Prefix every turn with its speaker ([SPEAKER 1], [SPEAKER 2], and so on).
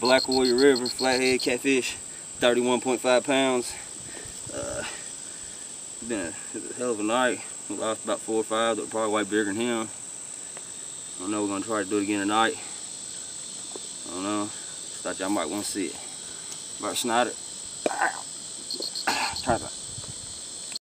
[SPEAKER 1] Black Warrior River, flathead catfish, 31.5 pounds. Uh, been a, a, hell of a night. We lost about four or five that were probably way bigger than him. I don't know we're gonna try to do it again tonight. I don't know. Thought y'all might want to see it. Bart it. Try that.